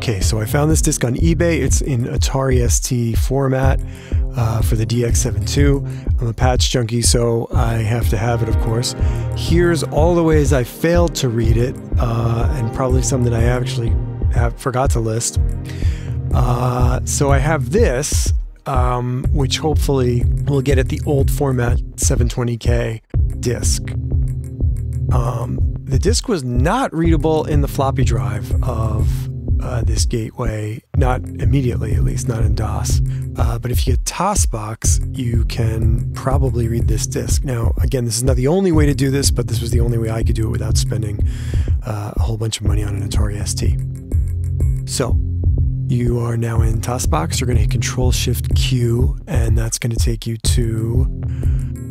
so I found this disc on eBay. It's in Atari ST format uh, for the DX7ii. I'm a patch junkie, so I have to have it, of course. Here's all the ways I failed to read it, uh, and probably some that I actually have forgot to list. Uh, so I have this, um, which hopefully will get at the old format 720K disc. Um, the disk was not readable in the floppy drive of uh, this gateway, not immediately, at least not in DOS. Uh, but if you get TOSBox, you can probably read this disk. Now, again, this is not the only way to do this, but this was the only way I could do it without spending uh, a whole bunch of money on an Atari ST. So, you are now in TOSBox. You're going to hit Control Shift Q, and that's going to take you to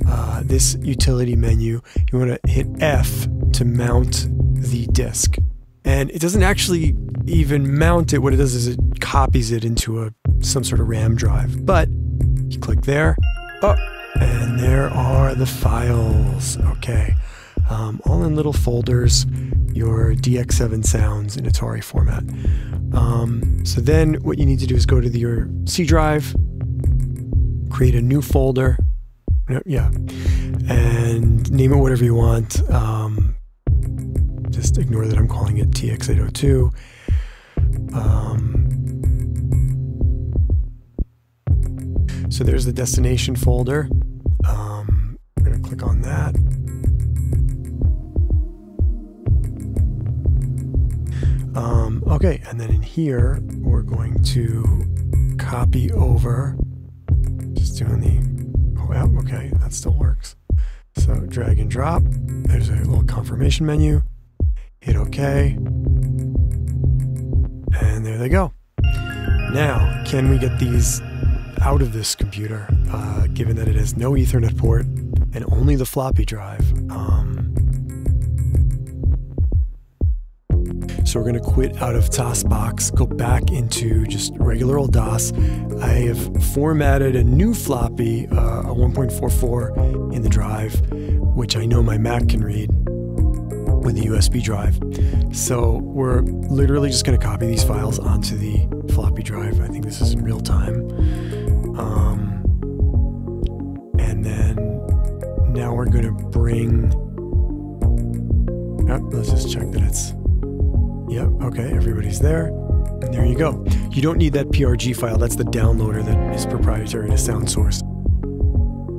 uh, this utility menu. You want to hit F to mount the disk. And it doesn't actually even mount it. What it does is it copies it into a some sort of RAM drive. But you click there. Oh, and there are the files. Okay. Um, all in little folders, your DX7 sounds in Atari format. Um, so then what you need to do is go to the, your C drive, create a new folder. Yeah. And name it whatever you want. Um, just ignore that I'm calling it TX802. Um, so there's the destination folder. Um, I'm going to click on that. Um, okay, and then in here, we're going to copy over, just doing the, oh, yeah, okay, that still works. So drag and drop, there's a little confirmation menu, hit OK, and there they go. Now, can we get these out of this computer, uh, given that it has no Ethernet port and only the floppy drive? Um, So we're to quit out of TOSBox, go back into just regular old DOS. I have formatted a new floppy, uh, a 1.44 in the drive, which I know my Mac can read the USB drive. So we're literally just going to copy these files onto the floppy drive. I think this is in real time. Um, and then now we're going to bring. Oh, let's just check that it's Yep, okay, everybody's there. And there you go. You don't need that PRG file, that's the downloader that is proprietary to SoundSource.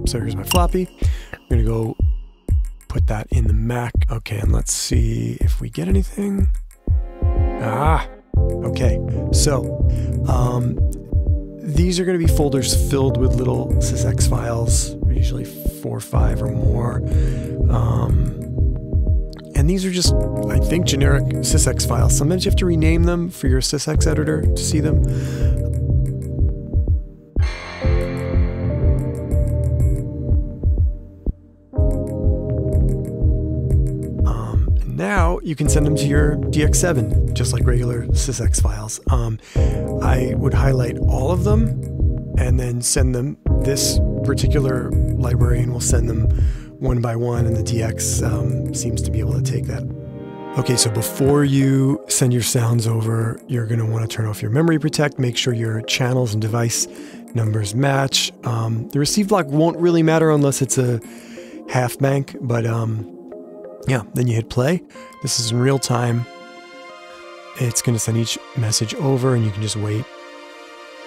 So here's my floppy. I'm gonna go put that in the Mac. Okay, and let's see if we get anything. Ah, okay. So, um, these are going to be folders filled with little SysEx files, usually four or five or more. Um, and these are just, I think, generic SysEx files. Sometimes you have to rename them for your SysEx editor to see them. Now you can send them to your DX7, just like regular SysEx files. Um, I would highlight all of them and then send them. This particular librarian will send them one by one, and the DX um, seems to be able to take that. Okay, so before you send your sounds over, you're going to want to turn off your memory protect, make sure your channels and device numbers match. Um, the receive block won't really matter unless it's a half bank, but um, yeah, then you hit play. This is in real time. It's going to send each message over, and you can just wait.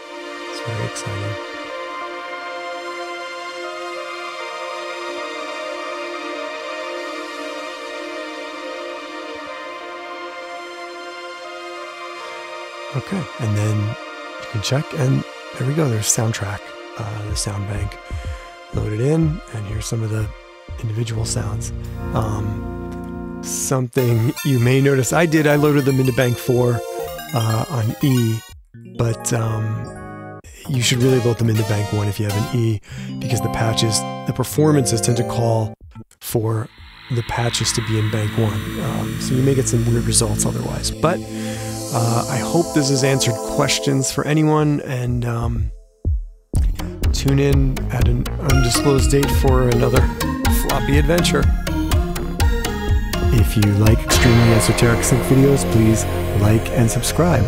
It's very exciting. Okay, and then you can check, and there we go. There's soundtrack, uh, the sound bank loaded in, and here's some of the individual sounds. Um, something you may notice I did, I loaded them into Bank 4 uh, on E, but um, you should really load them into Bank 1 if you have an E, because the patches, the performances tend to call for the patches to be in Bank 1. Um, so you may get some weird results otherwise. But uh, I hope this has answered questions for anyone, and um, tune in at an undisclosed date for another floppy adventure. If you like extremely esoteric sync videos, please like and subscribe.